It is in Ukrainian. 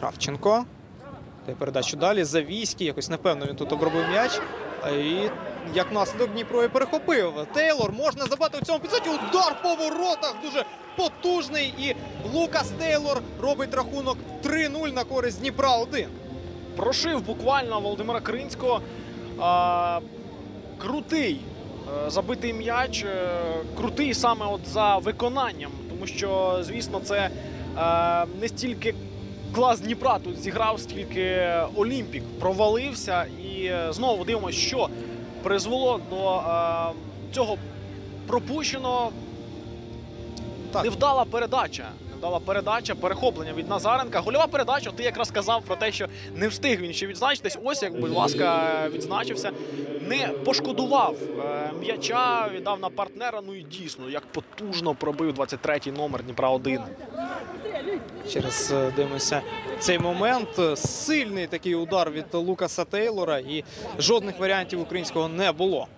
Кравченко. Дає передачу далі. Завійський. Якось непевно він тут обробив м'яч. І як наслідок Дніпро і перехопив. Тейлор можна забати у цьому епізоді. Удар по воротах дуже потужний. І Лукас Тейлор робить рахунок 3-0 на користь Дніпра 1. прошив буквально Володимира Кринського. А, крутий е, забитий м'яч, е, крутий саме от за виконанням, тому що, звісно, це е, не стільки клас Дніпра тут зіграв, скільки Олімпік провалився. І е, знову дивимося, що призвело до е, цього пропущеного Так. Невдала передача. Невдала передача, перехоплення від Назаренка. Гольова передача. Ти якраз казав про те, що не встиг він ще відзначитись. Ось як, будь ласка, відзначився. Не пошкодував е, м'яча, віддав на партнера. Ну і дійсно, як потужно пробив 23-й номер Дніпра 1. Ще раз е, дивимося цей момент. Сильний такий удар від Лукаса Тейлора, і жодних варіантів українського не було.